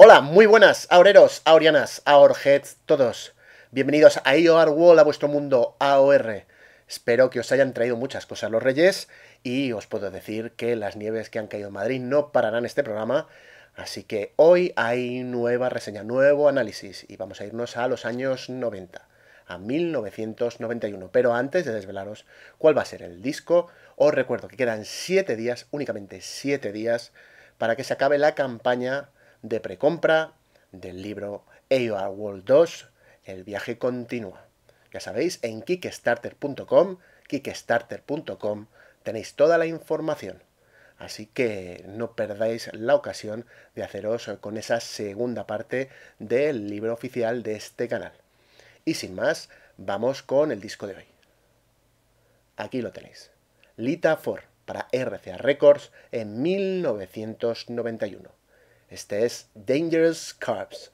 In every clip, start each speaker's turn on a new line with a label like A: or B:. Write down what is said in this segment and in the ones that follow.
A: Hola, muy buenas, aureros, aurianas, aorheads, todos. Bienvenidos a IOR a vuestro mundo AOR. Espero que os hayan traído muchas cosas los reyes y os puedo decir que las nieves que han caído en Madrid no pararán este programa. Así que hoy hay nueva reseña, nuevo análisis y vamos a irnos a los años 90, a 1991. Pero antes de desvelaros cuál va a ser el disco, os recuerdo que quedan 7 días, únicamente 7 días, para que se acabe la campaña de precompra del libro AOR World 2, El viaje continúa. Ya sabéis, en kickstarter.com, kickstarter.com tenéis toda la información. Así que no perdáis la ocasión de haceros con esa segunda parte del libro oficial de este canal. Y sin más, vamos con el disco de hoy. Aquí lo tenéis. Lita 4 para RCA Records en 1991. Este es Dangerous Carbs.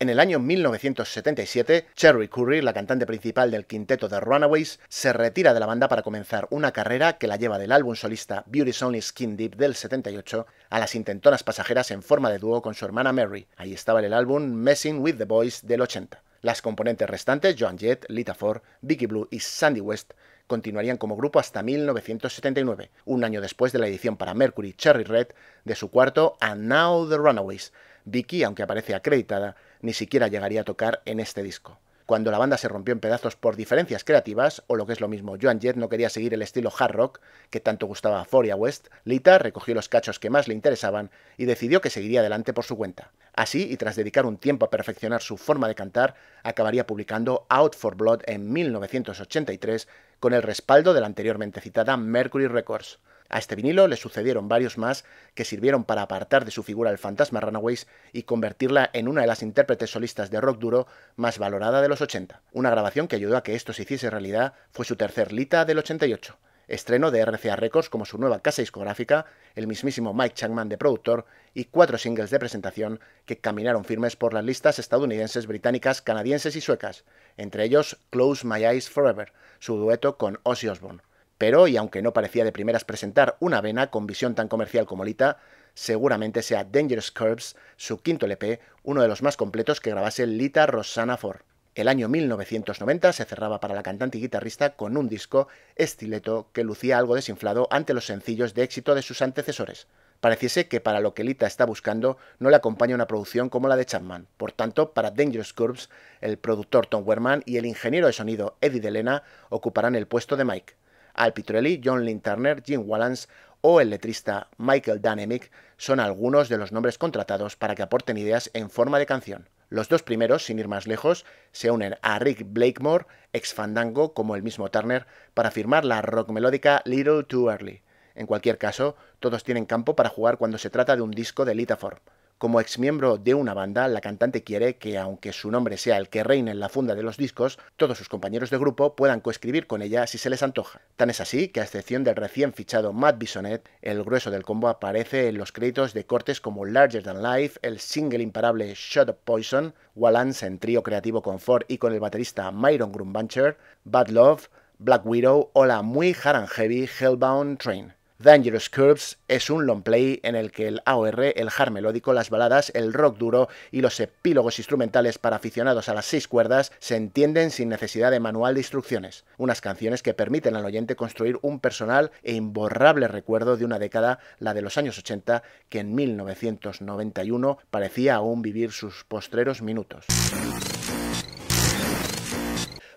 A: En el año 1977, Cherry Curry, la cantante principal del quinteto de Runaways, se retira de la banda para comenzar una carrera que la lleva del álbum solista Beauty's Only Skin Deep del 78 a las intentonas pasajeras en forma de dúo con su hermana Mary. Ahí estaba en el álbum Messing with the Boys del 80. Las componentes restantes, Joan Jett, Lita Ford, Vicky Blue y Sandy West, continuarían como grupo hasta 1979, un año después de la edición para Mercury Cherry Red de su cuarto And Now the Runaways. Vicky, aunque aparece acreditada, ni siquiera llegaría a tocar en este disco. Cuando la banda se rompió en pedazos por diferencias creativas, o lo que es lo mismo, Joan Jett no quería seguir el estilo hard rock que tanto gustaba a Foria West, Lita recogió los cachos que más le interesaban y decidió que seguiría adelante por su cuenta. Así, y tras dedicar un tiempo a perfeccionar su forma de cantar, acabaría publicando Out for Blood en 1983 con el respaldo de la anteriormente citada Mercury Records. A este vinilo le sucedieron varios más que sirvieron para apartar de su figura el fantasma Runaways y convertirla en una de las intérpretes solistas de rock duro más valorada de los 80. Una grabación que ayudó a que esto se hiciese realidad fue su tercer Lita del 88. Estreno de RCA Records como su nueva casa discográfica, el mismísimo Mike Changman de productor y cuatro singles de presentación que caminaron firmes por las listas estadounidenses, británicas, canadienses y suecas, entre ellos Close My Eyes Forever, su dueto con Ozzy Osbourne. Pero, y aunque no parecía de primeras presentar una vena con visión tan comercial como Lita, seguramente sea Dangerous Curves, su quinto LP, uno de los más completos que grabase Lita Rosanna Ford. El año 1990 se cerraba para la cantante y guitarrista con un disco estileto que lucía algo desinflado ante los sencillos de éxito de sus antecesores. Pareciese que para lo que Lita está buscando no le acompaña una producción como la de Chapman. Por tanto, para Dangerous Curves, el productor Tom Werman y el ingeniero de sonido Eddie Delena ocuparán el puesto de Mike. Al Pitrelli, John Lynn Turner, Jim Wallance o el letrista Michael Dynamic son algunos de los nombres contratados para que aporten ideas en forma de canción. Los dos primeros, sin ir más lejos, se unen a Rick Blakemore, ex Fandango, como el mismo Turner, para firmar la rock melódica Little Too Early. En cualquier caso, todos tienen campo para jugar cuando se trata de un disco de Lita Ford. Como exmiembro de una banda, la cantante quiere que, aunque su nombre sea el que reine en la funda de los discos, todos sus compañeros de grupo puedan coescribir con ella si se les antoja. Tan es así que, a excepción del recién fichado Matt Bisonet, el grueso del combo aparece en los créditos de cortes como Larger Than Life, el single imparable Shot of Poison, Wallance en trío creativo con Ford y con el baterista Myron Grumbancher, Bad Love, Black Widow o la muy hard heavy Hellbound Train. Dangerous Curves es un long play en el que el AOR, el hard melódico, las baladas, el rock duro y los epílogos instrumentales para aficionados a las seis cuerdas se entienden sin necesidad de manual de instrucciones. Unas canciones que permiten al oyente construir un personal e imborrable recuerdo de una década, la de los años 80, que en 1991 parecía aún vivir sus postreros minutos.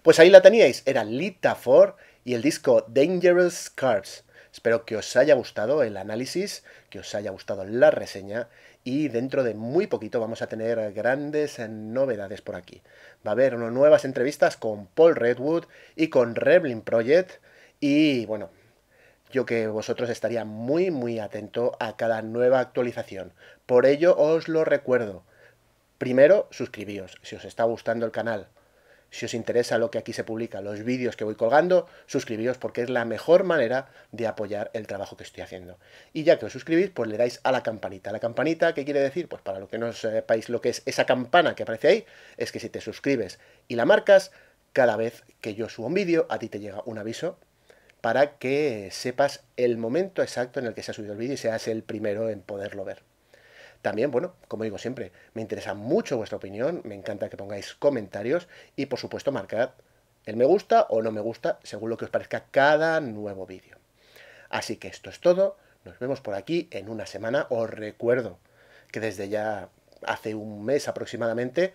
A: Pues ahí la teníais, era Lita Ford y el disco Dangerous Curves. Espero que os haya gustado el análisis, que os haya gustado la reseña y dentro de muy poquito vamos a tener grandes novedades por aquí. Va a haber nuevas entrevistas con Paul Redwood y con Reblin Project y bueno, yo que vosotros estaría muy muy atento a cada nueva actualización. Por ello os lo recuerdo. Primero, suscribíos si os está gustando el canal. Si os interesa lo que aquí se publica, los vídeos que voy colgando, suscribíos porque es la mejor manera de apoyar el trabajo que estoy haciendo. Y ya que os suscribís, pues le dais a la campanita. La campanita, ¿qué quiere decir? Pues para lo que no sepáis lo que es esa campana que aparece ahí, es que si te suscribes y la marcas, cada vez que yo subo un vídeo, a ti te llega un aviso para que sepas el momento exacto en el que se ha subido el vídeo y seas el primero en poderlo ver. También, bueno, como digo siempre, me interesa mucho vuestra opinión, me encanta que pongáis comentarios y por supuesto marcad el me gusta o no me gusta según lo que os parezca cada nuevo vídeo. Así que esto es todo, nos vemos por aquí en una semana. Os recuerdo que desde ya hace un mes aproximadamente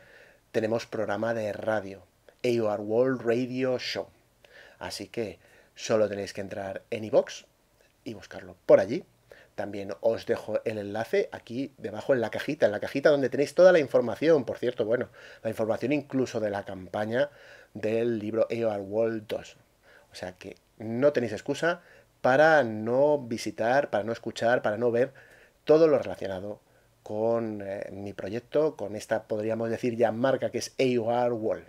A: tenemos programa de radio, AOR World Radio Show. Así que solo tenéis que entrar en iVox y buscarlo por allí también os dejo el enlace aquí debajo en la cajita, en la cajita donde tenéis toda la información, por cierto, bueno, la información incluso de la campaña del libro AOR World 2. O sea que no tenéis excusa para no visitar, para no escuchar, para no ver todo lo relacionado con eh, mi proyecto, con esta, podríamos decir ya marca que es AOR World.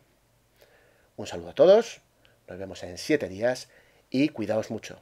A: Un saludo a todos, nos vemos en siete días y cuidaos mucho.